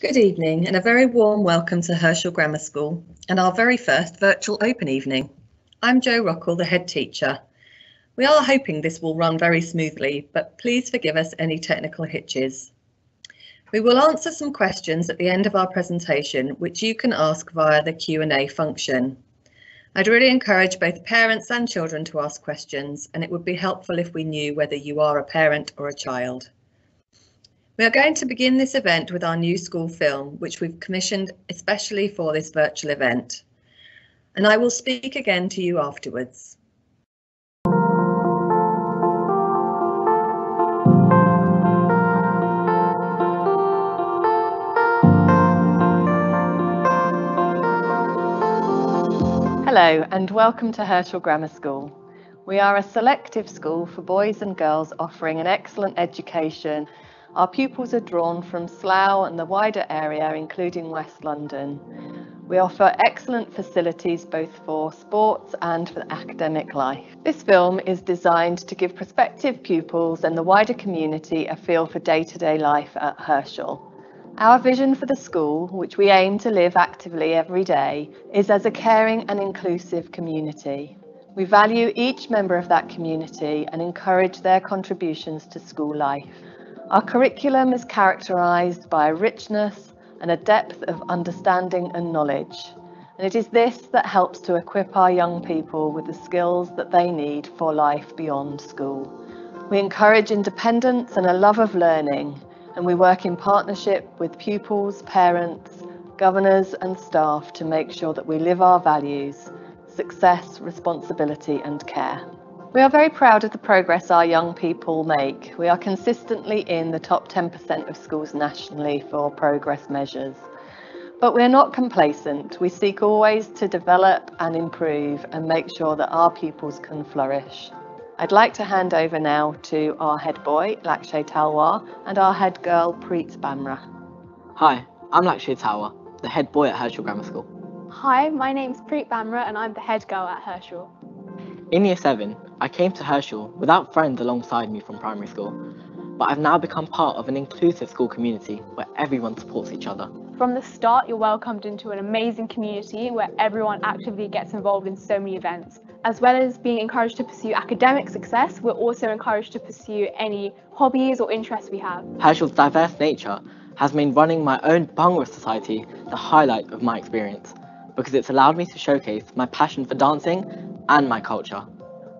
Good evening and a very warm welcome to Herschel Grammar School and our very first virtual open evening. I'm Jo Rockall, the head teacher. We are hoping this will run very smoothly, but please forgive us any technical hitches. We will answer some questions at the end of our presentation, which you can ask via the Q&A function. I'd really encourage both parents and children to ask questions, and it would be helpful if we knew whether you are a parent or a child. We are going to begin this event with our new school film, which we've commissioned especially for this virtual event. And I will speak again to you afterwards. Hello and welcome to Herschel Grammar School. We are a selective school for boys and girls offering an excellent education our pupils are drawn from Slough and the wider area, including West London. We offer excellent facilities both for sports and for academic life. This film is designed to give prospective pupils and the wider community a feel for day-to-day -day life at Herschel. Our vision for the school, which we aim to live actively every day, is as a caring and inclusive community. We value each member of that community and encourage their contributions to school life. Our curriculum is characterised by a richness and a depth of understanding and knowledge. And it is this that helps to equip our young people with the skills that they need for life beyond school. We encourage independence and a love of learning, and we work in partnership with pupils, parents, governors and staff to make sure that we live our values, success, responsibility and care. We are very proud of the progress our young people make. We are consistently in the top 10% of schools nationally for progress measures. But we're not complacent. We seek always to develop and improve and make sure that our pupils can flourish. I'd like to hand over now to our head boy, Lakshay Talwar, and our head girl, Preet Bamra. Hi, I'm Lakshay Talwar, the head boy at Herschel Grammar School. Hi, my name's Preet Bamra and I'm the head girl at Herschel. In year 7, I came to Herschel without friends alongside me from primary school, but I've now become part of an inclusive school community where everyone supports each other. From the start, you're welcomed into an amazing community where everyone actively gets involved in so many events. As well as being encouraged to pursue academic success, we're also encouraged to pursue any hobbies or interests we have. Herschel's diverse nature has made running my own Bhangra Society the highlight of my experience because it's allowed me to showcase my passion for dancing and my culture.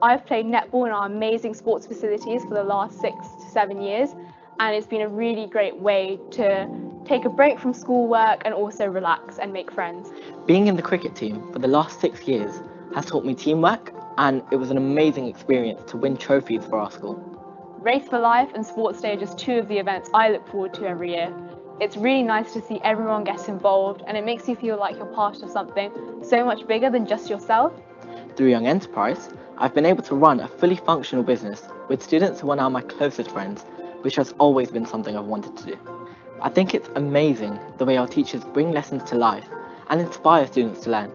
I've played netball in our amazing sports facilities for the last six to seven years, and it's been a really great way to take a break from schoolwork and also relax and make friends. Being in the cricket team for the last six years has taught me teamwork, and it was an amazing experience to win trophies for our school. Race for Life and Sports Day are just two of the events I look forward to every year. It's really nice to see everyone get involved and it makes you feel like you're part of something so much bigger than just yourself through Young Enterprise, I've been able to run a fully functional business with students who are now my closest friends, which has always been something I've wanted to do. I think it's amazing the way our teachers bring lessons to life and inspire students to learn.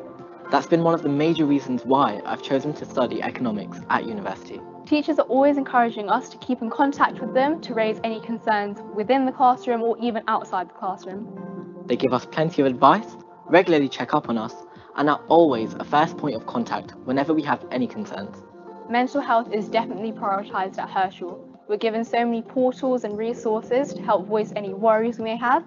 That's been one of the major reasons why I've chosen to study economics at university. Teachers are always encouraging us to keep in contact with them to raise any concerns within the classroom or even outside the classroom. They give us plenty of advice, regularly check up on us, and are always a first point of contact whenever we have any concerns. Mental health is definitely prioritised at Herschel. We're given so many portals and resources to help voice any worries we may have.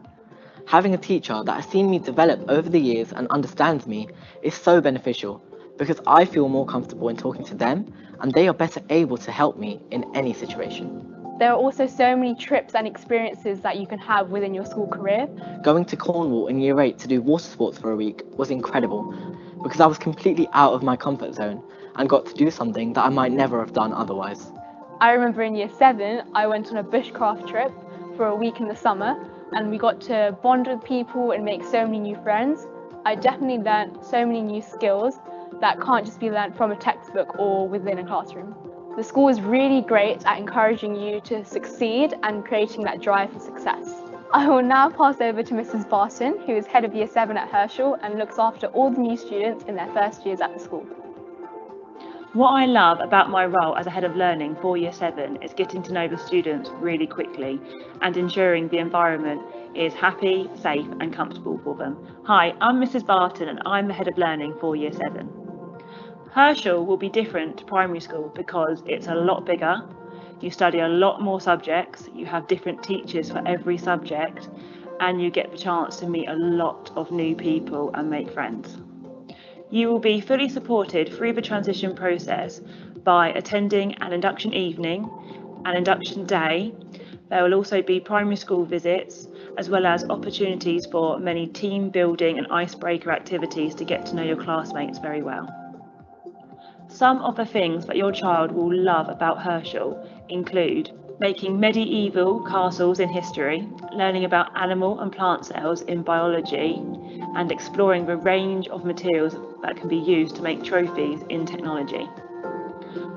Having a teacher that has seen me develop over the years and understands me is so beneficial because I feel more comfortable in talking to them and they are better able to help me in any situation. There are also so many trips and experiences that you can have within your school career. Going to Cornwall in year 8 to do water sports for a week was incredible because I was completely out of my comfort zone and got to do something that I might never have done otherwise. I remember in year 7 I went on a bushcraft trip for a week in the summer and we got to bond with people and make so many new friends. I definitely learned so many new skills that can't just be learned from a textbook or within a classroom. The school is really great at encouraging you to succeed and creating that drive for success. I will now pass over to Mrs. Barton, who is head of Year 7 at Herschel and looks after all the new students in their first years at the school. What I love about my role as a head of learning for Year 7 is getting to know the students really quickly and ensuring the environment is happy, safe and comfortable for them. Hi, I'm Mrs Barton and I'm the head of learning for Year 7. Herschel will be different to primary school because it's a lot bigger, you study a lot more subjects, you have different teachers for every subject and you get the chance to meet a lot of new people and make friends. You will be fully supported through the transition process by attending an induction evening, an induction day. There will also be primary school visits, as well as opportunities for many team building and icebreaker activities to get to know your classmates very well. Some of the things that your child will love about Herschel include making medieval castles in history, learning about animal and plant cells in biology, and exploring the range of materials that can be used to make trophies in technology.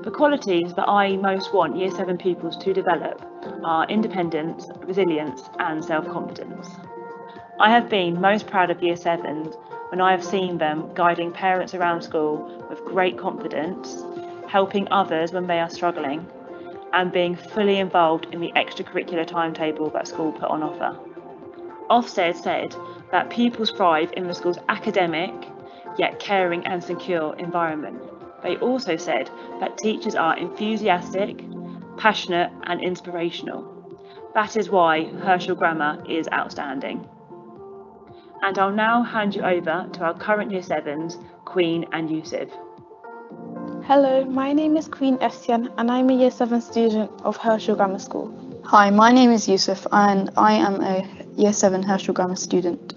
The qualities that I most want Year 7 pupils to develop are independence, resilience and self-confidence. I have been most proud of Year 7s when I have seen them guiding parents around school with great confidence, helping others when they are struggling, and being fully involved in the extracurricular timetable that school put on offer. Ofsted said that pupils thrive in the school's academic, yet caring and secure environment. They also said that teachers are enthusiastic, passionate and inspirational. That is why Herschel Grammar is outstanding. And I'll now hand you over to our current Year 7s, Queen and Yusuf. Hello, my name is Queen Estian and I'm a Year 7 student of Herschel Grammar School. Hi, my name is Yusuf and I am a Year 7 Herschel Grammar student.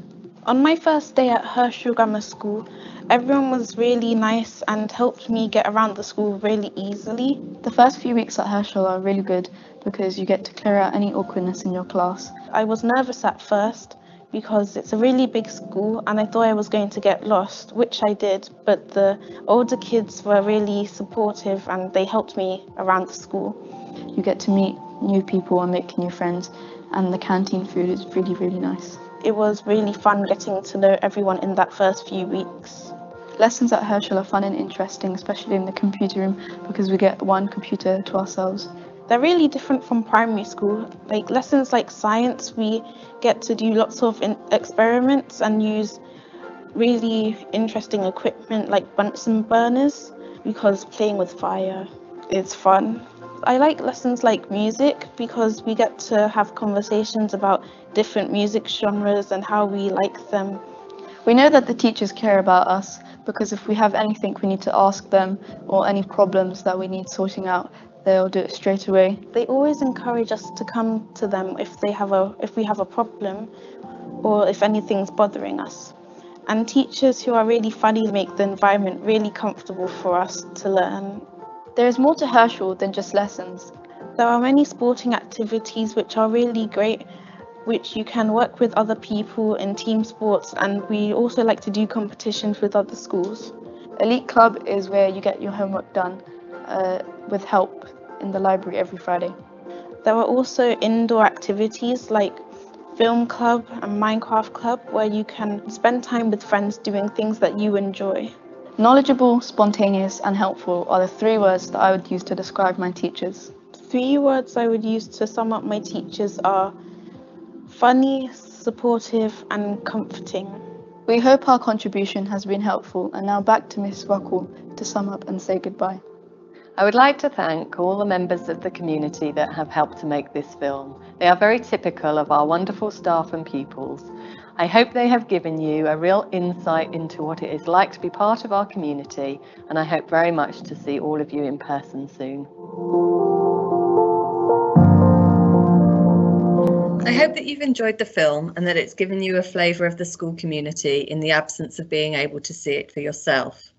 On my first day at Herschel Grammar School, everyone was really nice and helped me get around the school really easily. The first few weeks at Herschel are really good because you get to clear out any awkwardness in your class. I was nervous at first because it's a really big school and I thought I was going to get lost, which I did, but the older kids were really supportive and they helped me around the school. You get to meet new people and make new friends and the canteen food is really, really nice. It was really fun getting to know everyone in that first few weeks. Lessons at Herschel are fun and interesting, especially in the computer room because we get one computer to ourselves. They're really different from primary school. Like lessons like science, we get to do lots of experiments and use really interesting equipment like Bunsen burners because playing with fire is fun. I like lessons like music because we get to have conversations about different music genres and how we like them. We know that the teachers care about us because if we have anything we need to ask them or any problems that we need sorting out, they'll do it straight away. They always encourage us to come to them if they have a if we have a problem or if anything's bothering us. And teachers who are really funny make the environment really comfortable for us to learn. There is more to Herschel than just lessons. There are many sporting activities which are really great which you can work with other people in team sports and we also like to do competitions with other schools. Elite Club is where you get your homework done uh, with help in the library every Friday. There are also indoor activities like film club and Minecraft club where you can spend time with friends doing things that you enjoy. Knowledgeable, spontaneous and helpful are the three words that I would use to describe my teachers. Three words I would use to sum up my teachers are funny, supportive and comforting. We hope our contribution has been helpful and now back to Miss Rockall to sum up and say goodbye. I would like to thank all the members of the community that have helped to make this film. They are very typical of our wonderful staff and pupils. I hope they have given you a real insight into what it is like to be part of our community and I hope very much to see all of you in person soon. I hope that you've enjoyed the film and that it's given you a flavour of the school community in the absence of being able to see it for yourself.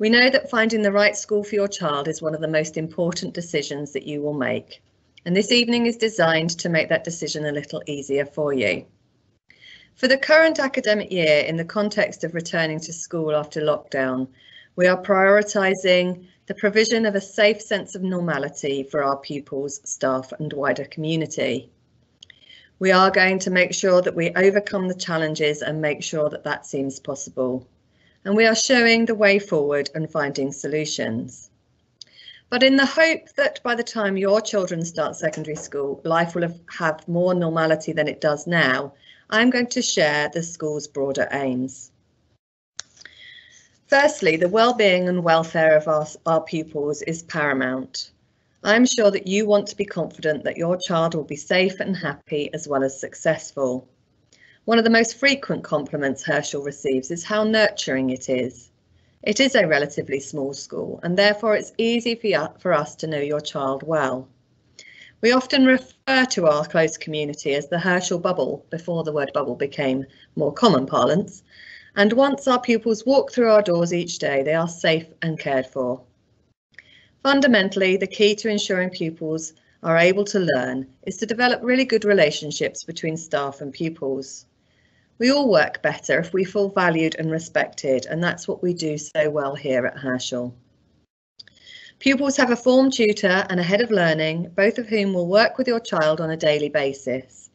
We know that finding the right school for your child is one of the most important decisions that you will make. And this evening is designed to make that decision a little easier for you. For the current academic year, in the context of returning to school after lockdown, we are prioritising the provision of a safe sense of normality for our pupils, staff and wider community. We are going to make sure that we overcome the challenges and make sure that that seems possible and we are showing the way forward and finding solutions. But in the hope that by the time your children start secondary school, life will have, have more normality than it does now, I'm going to share the school's broader aims. Firstly, the well-being and welfare of our, our pupils is paramount. I'm sure that you want to be confident that your child will be safe and happy as well as successful. One of the most frequent compliments Herschel receives is how nurturing it is. It is a relatively small school and therefore it's easy for, for us to know your child well. We often refer to our close community as the Herschel bubble before the word bubble became more common parlance. And once our pupils walk through our doors each day, they are safe and cared for. Fundamentally, the key to ensuring pupils are able to learn is to develop really good relationships between staff and pupils. We all work better if we feel valued and respected, and that's what we do so well here at Herschel. Pupils have a form tutor and a head of learning, both of whom will work with your child on a daily basis.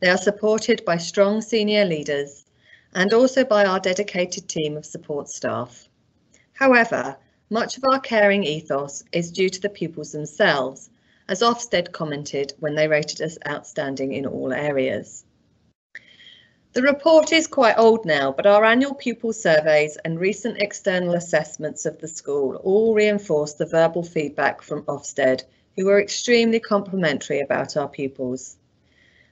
They are supported by strong senior leaders and also by our dedicated team of support staff. However, much of our caring ethos is due to the pupils themselves, as Ofsted commented when they rated us outstanding in all areas. The report is quite old now, but our annual pupil surveys and recent external assessments of the school all reinforce the verbal feedback from Ofsted, who were extremely complimentary about our pupils.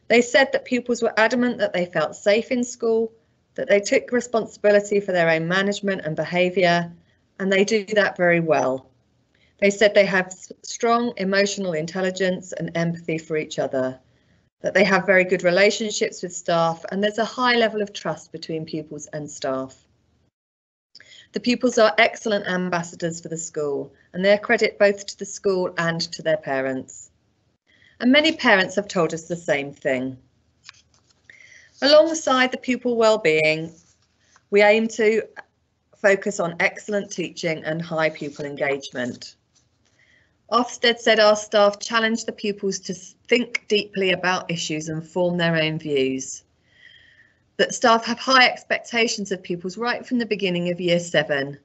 They said that pupils were adamant that they felt safe in school, that they took responsibility for their own management and behaviour, and they do that very well. They said they have strong emotional intelligence and empathy for each other that they have very good relationships with staff and there's a high level of trust between pupils and staff. The pupils are excellent ambassadors for the school and they are credit both to the school and to their parents. And many parents have told us the same thing. Alongside the pupil well-being, we aim to focus on excellent teaching and high pupil engagement. Ofsted said our staff challenged the pupils to think deeply about issues and form their own views. That staff have high expectations of pupils right from the beginning of year seven.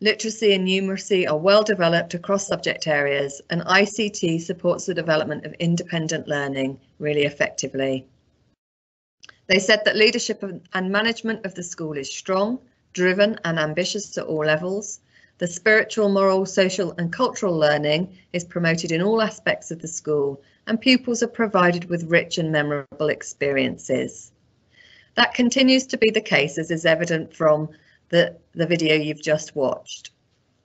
Literacy and numeracy are well developed across subject areas and ICT supports the development of independent learning really effectively. They said that leadership and management of the school is strong, driven and ambitious at all levels the spiritual, moral, social and cultural learning is promoted in all aspects of the school and pupils are provided with rich and memorable experiences. That continues to be the case as is evident from the, the video you've just watched.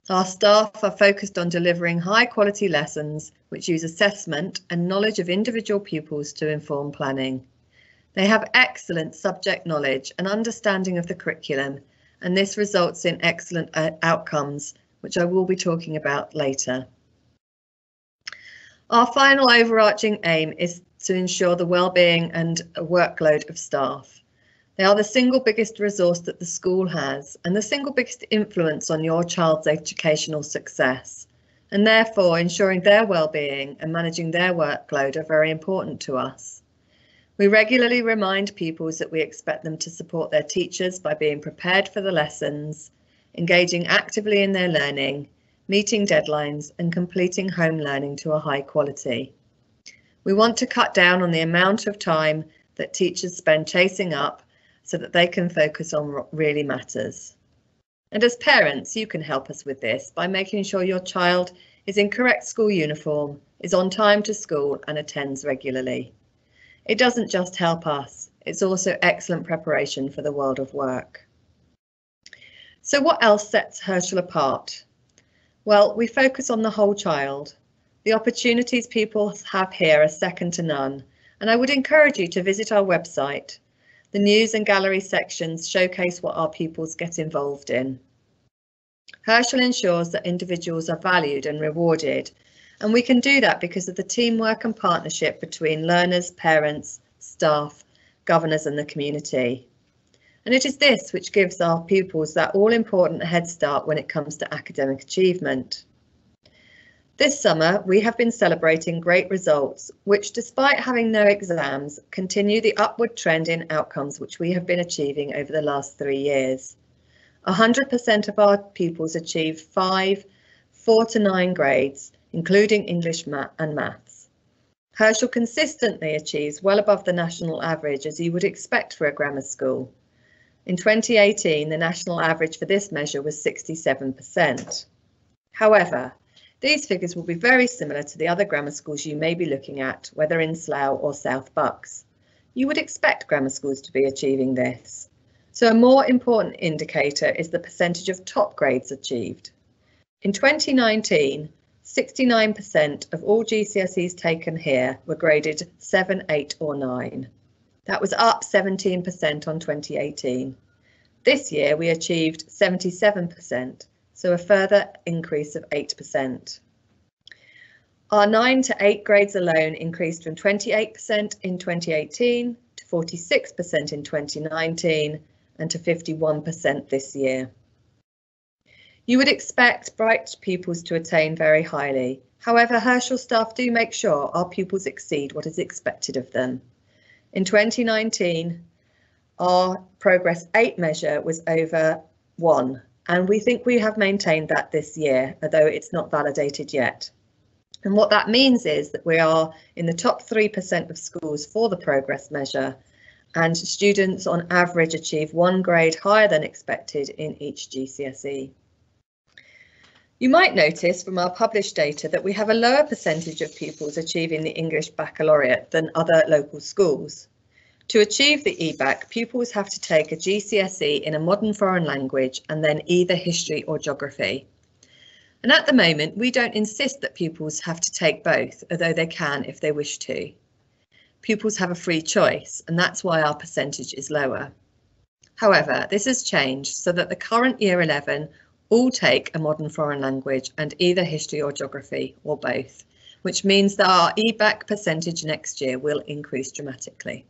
Our staff are focused on delivering high quality lessons which use assessment and knowledge of individual pupils to inform planning. They have excellent subject knowledge and understanding of the curriculum and this results in excellent uh, outcomes, which I will be talking about later. Our final overarching aim is to ensure the well-being and workload of staff. They are the single biggest resource that the school has and the single biggest influence on your child's educational success. And therefore ensuring their well-being and managing their workload are very important to us. We regularly remind pupils that we expect them to support their teachers by being prepared for the lessons, engaging actively in their learning, meeting deadlines and completing home learning to a high quality. We want to cut down on the amount of time that teachers spend chasing up so that they can focus on what really matters. And as parents, you can help us with this by making sure your child is in correct school uniform, is on time to school and attends regularly. It doesn't just help us, it's also excellent preparation for the world of work. So what else sets Herschel apart? Well, we focus on the whole child. The opportunities people have here are second to none, and I would encourage you to visit our website. The news and gallery sections showcase what our pupils get involved in. Herschel ensures that individuals are valued and rewarded and we can do that because of the teamwork and partnership between learners, parents, staff, governors and the community. And it is this which gives our pupils that all important head start when it comes to academic achievement. This summer, we have been celebrating great results, which despite having no exams, continue the upward trend in outcomes which we have been achieving over the last three years. 100% of our pupils achieve five, four to nine grades, including English and maths. Herschel consistently achieves well above the national average as you would expect for a grammar school. In 2018, the national average for this measure was 67%. However, these figures will be very similar to the other grammar schools you may be looking at, whether in Slough or South Bucks. You would expect grammar schools to be achieving this. So a more important indicator is the percentage of top grades achieved. In 2019, 69% of all GCSEs taken here were graded 7, 8 or 9. That was up 17% on 2018. This year we achieved 77%, so a further increase of 8%. Our 9 to 8 grades alone increased from 28% in 2018 to 46% in 2019 and to 51% this year. You would expect bright pupils to attain very highly. However, Herschel staff do make sure our pupils exceed what is expected of them. In 2019, our Progress 8 measure was over 1, and we think we have maintained that this year, although it's not validated yet. And what that means is that we are in the top 3% of schools for the progress measure, and students on average achieve one grade higher than expected in each GCSE. You might notice from our published data that we have a lower percentage of pupils achieving the English Baccalaureate than other local schools. To achieve the EBacc, pupils have to take a GCSE in a modern foreign language and then either history or geography. And at the moment, we don't insist that pupils have to take both, although they can if they wish to. Pupils have a free choice, and that's why our percentage is lower. However, this has changed so that the current Year 11 all take a modern foreign language and either history or geography or both, which means that our EBacc percentage next year will increase dramatically.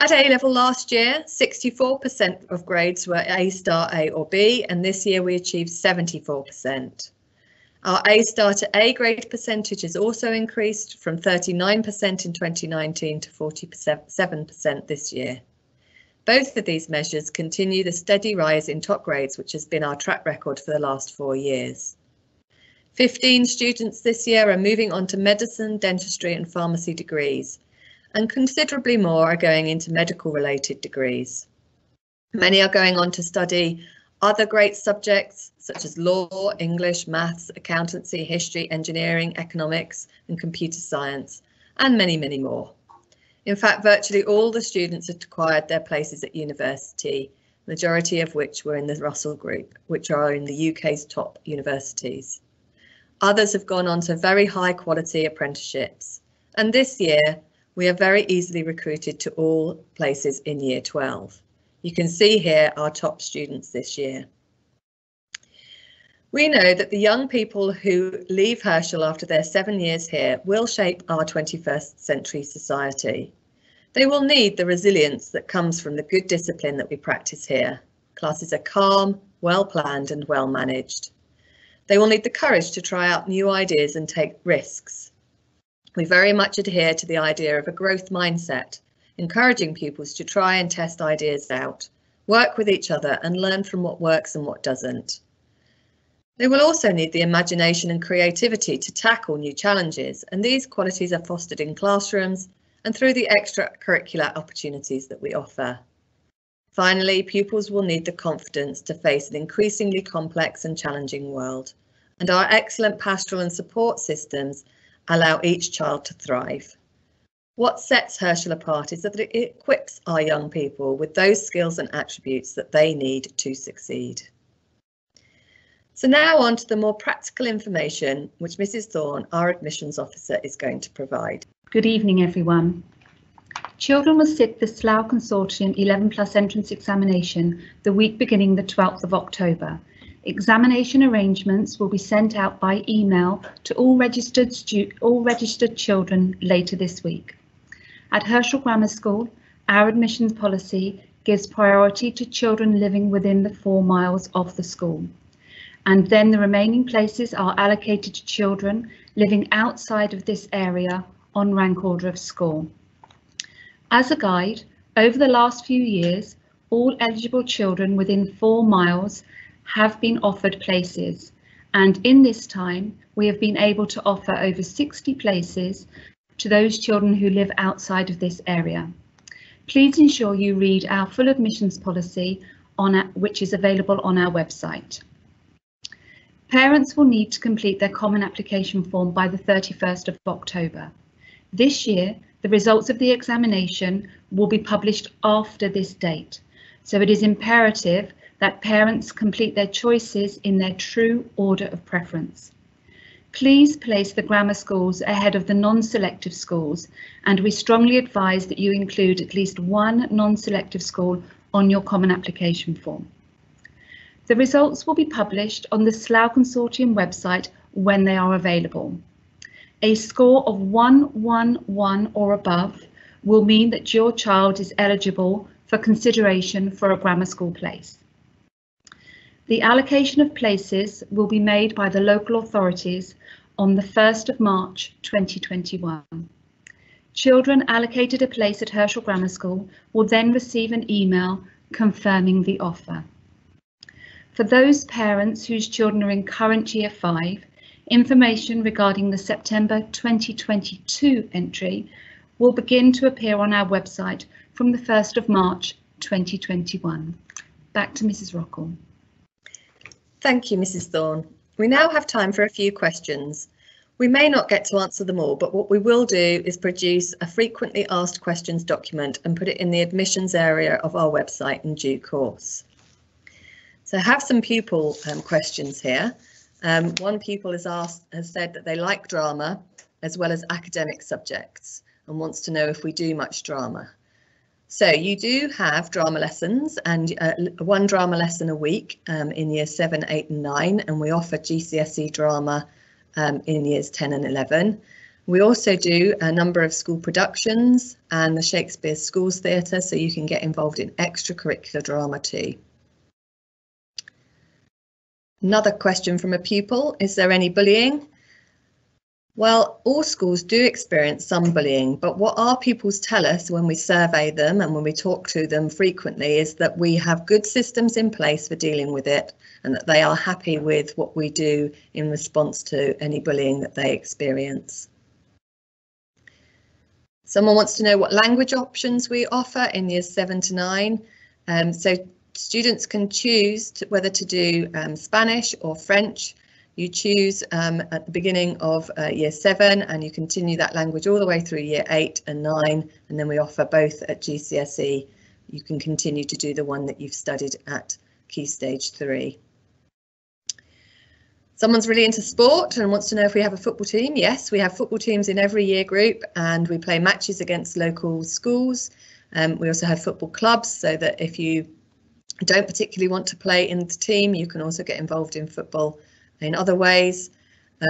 At A level last year, 64% of grades were A star A or B, and this year we achieved 74%. Our A star to A grade percentage has also increased from 39% in 2019 to 47% this year. Both of these measures continue the steady rise in top grades, which has been our track record for the last four years. 15 students this year are moving on to medicine, dentistry and pharmacy degrees, and considerably more are going into medical related degrees. Many are going on to study other great subjects such as law, English, maths, accountancy, history, engineering, economics and computer science, and many, many more. In fact, virtually all the students acquired their places at university, majority of which were in the Russell Group, which are in the UK's top universities. Others have gone on to very high quality apprenticeships. And this year, we are very easily recruited to all places in year 12. You can see here our top students this year. We know that the young people who leave Herschel after their seven years here will shape our 21st century society. They will need the resilience that comes from the good discipline that we practice here. Classes are calm, well planned and well managed. They will need the courage to try out new ideas and take risks. We very much adhere to the idea of a growth mindset, encouraging pupils to try and test ideas out, work with each other and learn from what works and what doesn't. They will also need the imagination and creativity to tackle new challenges, and these qualities are fostered in classrooms and through the extracurricular opportunities that we offer. Finally, pupils will need the confidence to face an increasingly complex and challenging world, and our excellent pastoral and support systems allow each child to thrive. What sets Herschel apart is that it equips our young people with those skills and attributes that they need to succeed. So now on to the more practical information which Mrs Thorne, our admissions officer, is going to provide. Good evening, everyone. Children will sit the Slough Consortium 11 plus entrance examination the week beginning the 12th of October. Examination arrangements will be sent out by email to all registered all registered children later this week. At Herschel Grammar School, our admissions policy gives priority to children living within the four miles of the school. And then the remaining places are allocated to children living outside of this area on rank order of score. As a guide, over the last few years, all eligible children within four miles have been offered places and in this time we have been able to offer over 60 places to those children who live outside of this area. Please ensure you read our full admissions policy on which is available on our website. Parents will need to complete their common application form by the 31st of October. This year, the results of the examination will be published after this date, so it is imperative that parents complete their choices in their true order of preference. Please place the grammar schools ahead of the non-selective schools and we strongly advise that you include at least one non-selective school on your common application form. The results will be published on the Slough Consortium website when they are available. A score of 111 or above will mean that your child is eligible for consideration for a grammar school place. The allocation of places will be made by the local authorities on the 1st of March 2021. Children allocated a place at Herschel Grammar School will then receive an email confirming the offer. For those parents whose children are in current year 5, information regarding the September 2022 entry will begin to appear on our website from the 1st of March 2021. Back to Mrs Rockall. Thank you, Mrs Thorne. We now have time for a few questions. We may not get to answer them all, but what we will do is produce a frequently asked questions document and put it in the admissions area of our website in due course. So I have some pupil um, questions here. Um, one pupil has asked, has said that they like drama as well as academic subjects and wants to know if we do much drama. So you do have drama lessons and uh, one drama lesson a week um, in years 7, 8 and 9 and we offer GCSE drama um, in years 10 and 11. We also do a number of school productions and the Shakespeare Schools Theatre so you can get involved in extracurricular drama too. Another question from a pupil, is there any bullying? Well, all schools do experience some bullying, but what our pupils tell us when we survey them and when we talk to them frequently is that we have good systems in place for dealing with it and that they are happy with what we do in response to any bullying that they experience. Someone wants to know what language options we offer in years 7 to 9. Um, so students can choose to, whether to do um, Spanish or French you choose um, at the beginning of uh, year seven and you continue that language all the way through year eight and nine and then we offer both at GCSE. You can continue to do the one that you've studied at Key Stage 3. Someone's really into sport and wants to know if we have a football team. Yes, we have football teams in every year group and we play matches against local schools. Um, we also have football clubs so that if you don't particularly want to play in the team, you can also get involved in football in other ways.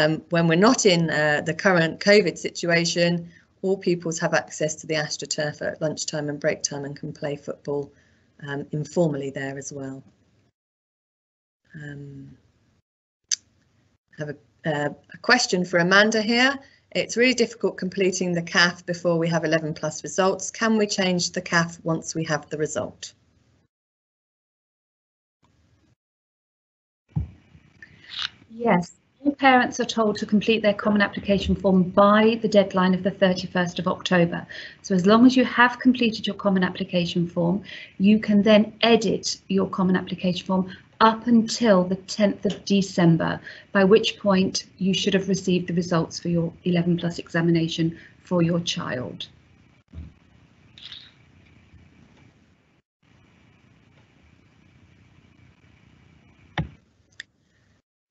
Um, when we're not in uh, the current COVID situation, all pupils have access to the AstroTurf at lunchtime and break time and can play football um, informally there as well. Um, have a, uh, a question for Amanda here. It's really difficult completing the CAF before we have 11 plus results. Can we change the CAF once we have the result? Yes, all parents are told to complete their common application form by the deadline of the 31st of October. So as long as you have completed your common application form, you can then edit your common application form up until the 10th of December, by which point you should have received the results for your 11 plus examination for your child.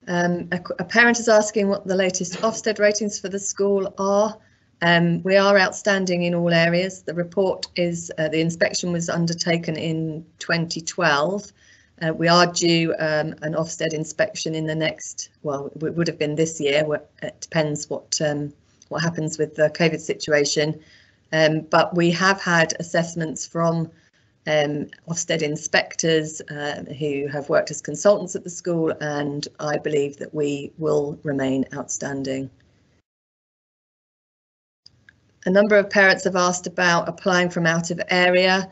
Um, a, a, parent is asking what the latest Ofsted ratings for the school are. Um, we are outstanding in all areas. The report is, uh, the inspection was undertaken in 2012. Uh, we are due um, an Ofsted inspection in the next, well, it would have been this year. It depends what um, what happens with the COVID situation. Um, but we have had assessments from um, Ofsted inspectors uh, who have worked as consultants at the school and I believe that we will remain outstanding. A number of parents have asked about applying from out of area.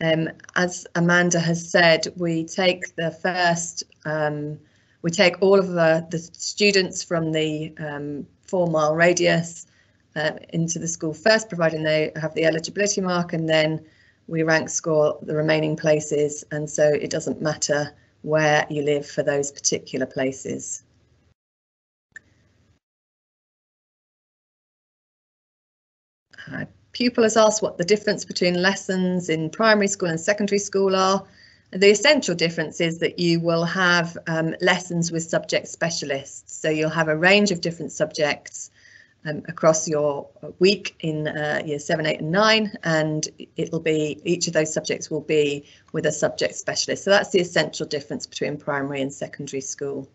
Um, as Amanda has said, we take the first, um, We take all of the, the students from the um, four mile radius uh, into the school first, providing they have the eligibility mark, and then we rank score the remaining places. And so it doesn't matter where you live for those particular places. Uh, pupil has asked what the difference between lessons in primary school and secondary school are. The essential difference is that you will have um, lessons with subject specialists. So you'll have a range of different subjects um, across your week in uh, year seven, eight and nine, and it'll be each of those subjects will be with a subject specialist. So that's the essential difference between primary and secondary school.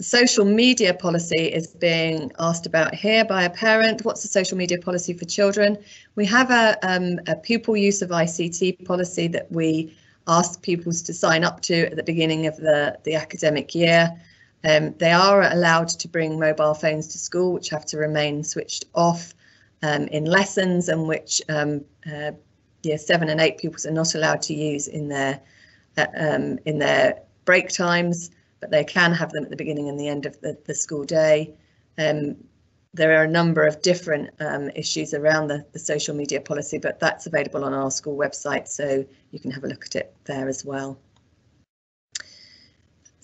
social media policy is being asked about here by a parent. What's the social media policy for children? We have a, um, a, pupil use of ICT policy that we ask pupils to sign up to at the beginning of the, the academic year. Um, they are allowed to bring mobile phones to school, which have to remain switched off um, in lessons and which um, uh, year seven and eight pupils are not allowed to use in their uh, um, in their break times but they can have them at the beginning and the end of the, the school day. Um, there are a number of different um, issues around the, the social media policy, but that's available on our school website, so you can have a look at it there as well.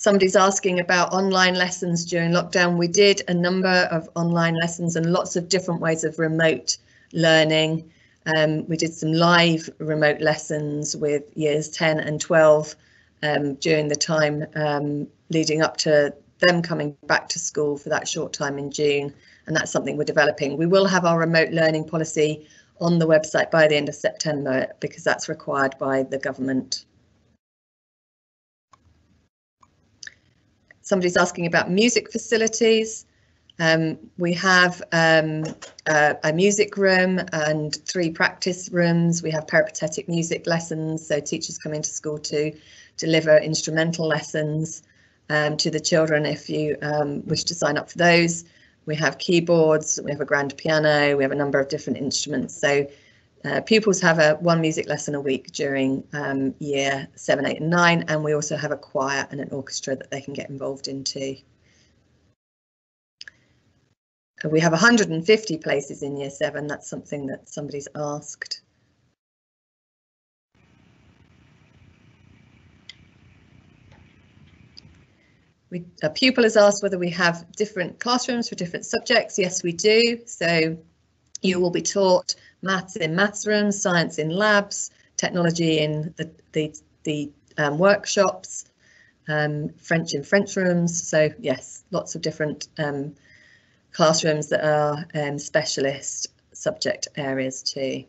Somebody's asking about online lessons during lockdown. We did a number of online lessons and lots of different ways of remote learning. Um, we did some live remote lessons with years 10 and 12 um, during the time um, leading up to them coming back to school for that short time in June. And that's something we're developing. We will have our remote learning policy on the website by the end of September because that's required by the government. Somebody's asking about music facilities. Um, we have um, a, a, music room and three practice rooms. We have peripatetic music lessons, so teachers come into school to deliver instrumental lessons um, to the children if you um, wish to sign up for those. We have keyboards, we have a grand piano, we have a number of different instruments. So uh, pupils have a one music lesson a week during um, year seven, eight and nine, and we also have a choir and an orchestra that they can get involved into. We have 150 places in year seven. That's something that somebody's asked. We, a pupil has asked whether we have different classrooms for different subjects. Yes, we do. So you will be taught maths in maths rooms, science in labs, technology in the, the, the um, workshops, um, French in French rooms. So yes, lots of different um, classrooms that are um, specialist subject areas too.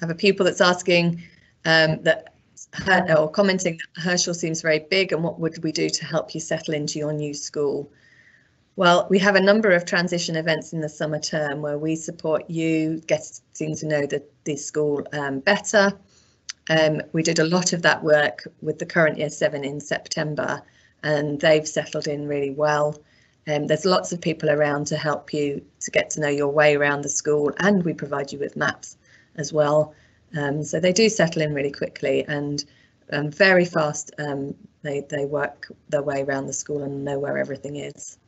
I have a pupil that's asking um, that or commenting Herschel seems very big and what would we do to help you settle into your new school? Well, we have a number of transition events in the summer term where we support you getting to know the, the school um, better. Um, we did a lot of that work with the current year seven in September and they've settled in really well. Um, there's lots of people around to help you to get to know your way around the school and we provide you with maps as well. Um, so they do settle in really quickly and um, very fast. Um, they, they work their way around the school and know where everything is.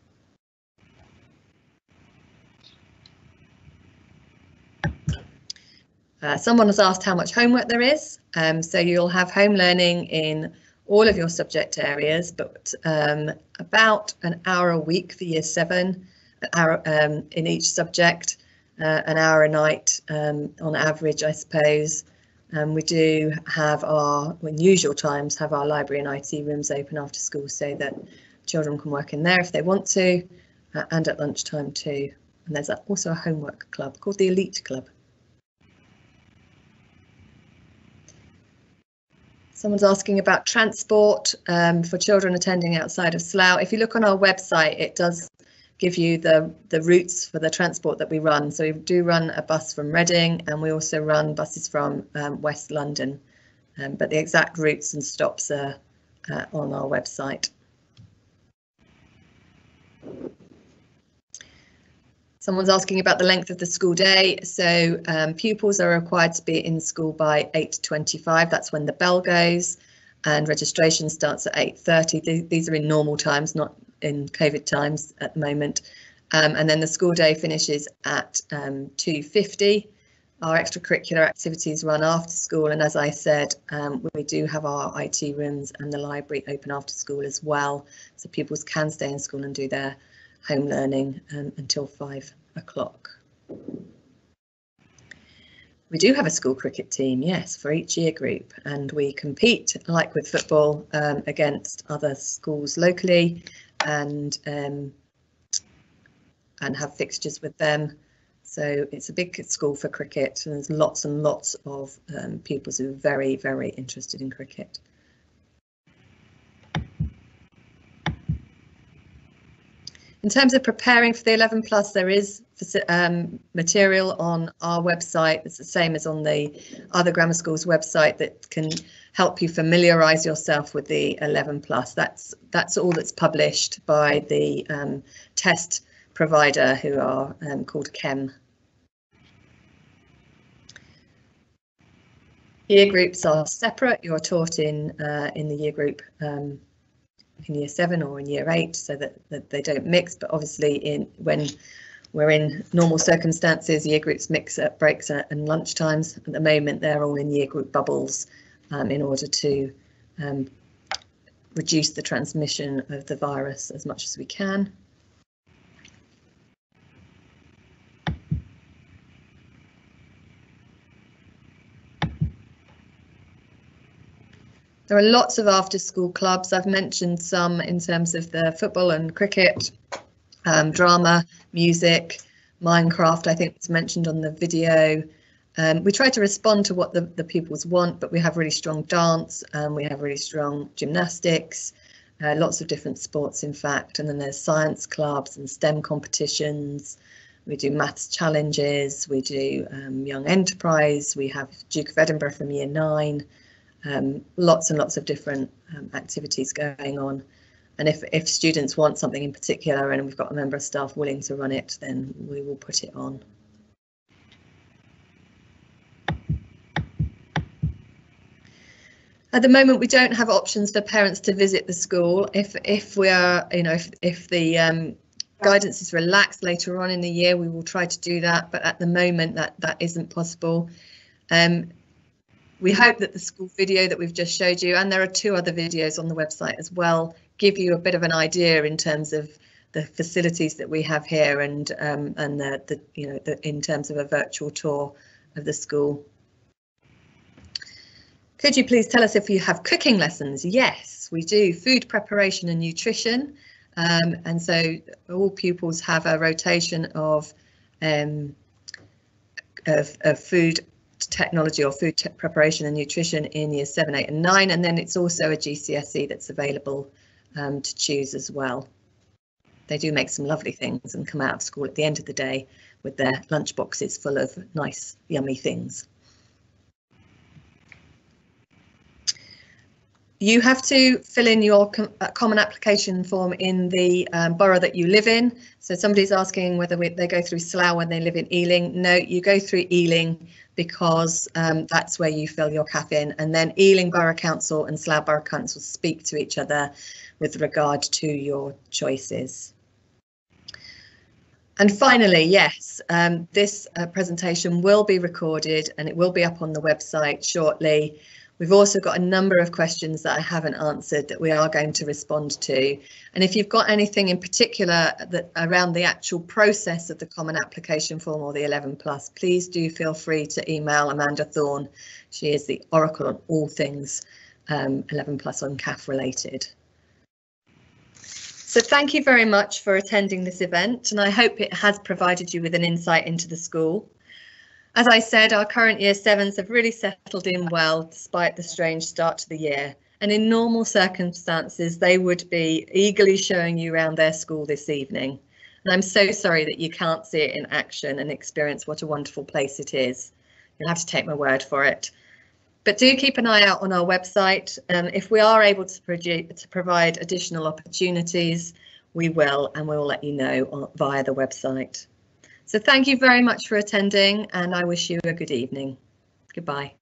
Uh, someone has asked how much homework there is. Um, so you'll have home learning in all of your subject areas, but um, about an hour a week for year seven, an hour um, in each subject uh, an hour a night um, on average, I suppose. Um, we do have our, in usual times, have our library and IT rooms open after school so that children can work in there if they want to, uh, and at lunchtime too. And there's also a homework club called the Elite Club. Someone's asking about transport um, for children attending outside of Slough. If you look on our website, it does give you the, the routes for the transport that we run. So we do run a bus from Reading and we also run buses from um, West London, um, but the exact routes and stops are uh, on our website. Someone's asking about the length of the school day. So um, pupils are required to be in school by 8.25. That's when the bell goes and registration starts at 8.30. These are in normal times, not in COVID times at the moment. Um, and then the school day finishes at um, 2.50. Our extracurricular activities run after school and as I said um, we do have our IT rooms and the library open after school as well so pupils can stay in school and do their home learning um, until five o'clock. We do have a school cricket team, yes, for each year group, and we compete, like with football, um, against other schools locally, and um, and have fixtures with them. So it's a big school for cricket, and there's lots and lots of um, pupils who are very, very interested in cricket. In terms of preparing for the 11 plus, there is um, material on our website. It's the same as on the other grammar schools website that can help you familiarise yourself with the 11 plus. That's that's all that's published by the um, test provider who are um, called CEM. Year groups are separate. You're taught in uh, in the year group um, in year seven or in year eight so that, that they don't mix but obviously in when we're in normal circumstances year groups mix at breaks and lunch times at the moment they're all in year group bubbles um, in order to um, reduce the transmission of the virus as much as we can. There are lots of after school clubs. I've mentioned some in terms of the football and cricket, um, drama, music, Minecraft, I think was mentioned on the video. Um, we try to respond to what the, the pupils want, but we have really strong dance, and we have really strong gymnastics, uh, lots of different sports, in fact. And then there's science clubs and STEM competitions. We do maths challenges, we do um, young enterprise, we have Duke of Edinburgh from year nine um, lots and lots of different um, activities going on. And if, if students want something in particular and we've got a member of staff willing to run it, then we will put it on. At the moment, we don't have options for parents to visit the school. If if we are, you know, if, if the um, guidance is relaxed later on in the year, we will try to do that. But at the moment, that that isn't possible. Um, we hope that the school video that we've just showed you, and there are two other videos on the website as well, give you a bit of an idea in terms of the facilities that we have here and um, and the, the you know the, in terms of a virtual tour of the school. Could you please tell us if you have cooking lessons? Yes, we do. Food preparation and nutrition. Um, and so all pupils have a rotation of, um, of, of food technology or food te preparation and nutrition in year 7, 8 and 9 and then it's also a GCSE that's available um, to choose as well. They do make some lovely things and come out of school at the end of the day with their lunch boxes full of nice yummy things. You have to fill in your com uh, common application form in the um, borough that you live in. So somebody's asking whether we, they go through Slough when they live in Ealing. No, you go through Ealing because um, that's where you fill your CAF in. And then Ealing Borough Council and Slough Borough Council speak to each other with regard to your choices. And finally, yes, um, this uh, presentation will be recorded and it will be up on the website shortly. We've also got a number of questions that I haven't answered that we are going to respond to. And if you've got anything in particular that around the actual process of the common application form or the 11 plus, please do feel free to email Amanda Thorne. She is the oracle on all things um, 11 plus on CAF related. So thank you very much for attending this event and I hope it has provided you with an insight into the school. As I said, our current year sevens have really settled in well despite the strange start to the year. And in normal circumstances, they would be eagerly showing you around their school this evening. And I'm so sorry that you can't see it in action and experience what a wonderful place it is. You'll have to take my word for it. But do keep an eye out on our website. Um, if we are able to, to provide additional opportunities, we will and we'll let you know via the website. So thank you very much for attending and I wish you a good evening. Goodbye.